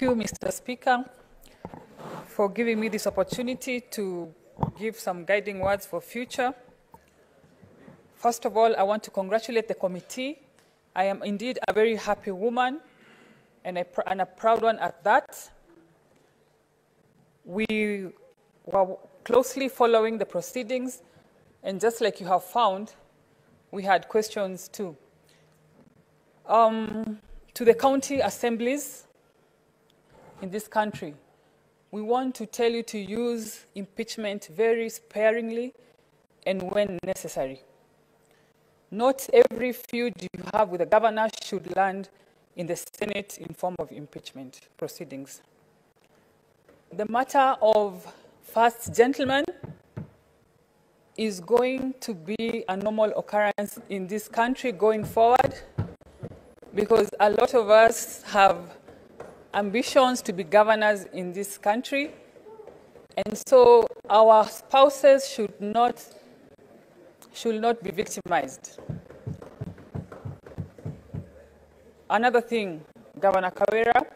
you, Mr. Speaker, for giving me this opportunity to give some guiding words for future. First of all, I want to congratulate the committee. I am indeed a very happy woman and a, and a proud one at that. We were closely following the proceedings, and just like you have found, we had questions too. Um, to the county assemblies in this country, we want to tell you to use impeachment very sparingly and when necessary. Not every feud you have with the governor should land in the Senate in form of impeachment proceedings. The matter of first gentleman is going to be a normal occurrence in this country going forward because a lot of us have ambitions to be governors in this country. And so our spouses should not, should not be victimized. Another thing, Governor Kawira,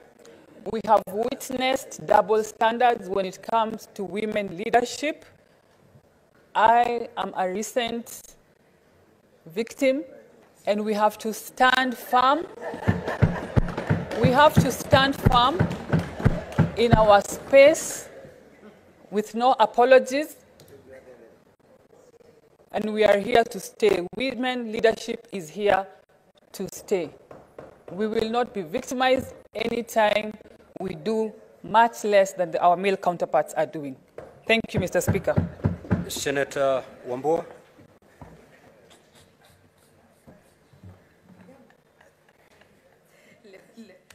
we have witnessed double standards when it comes to women leadership. I am a recent victim, and we have to stand firm. We have to stand firm in our space with no apologies. And we are here to stay. Women leadership is here to stay. We will not be victimized anytime we do much less than our male counterparts are doing. Thank you, Mr. Speaker. Senator Wambua. le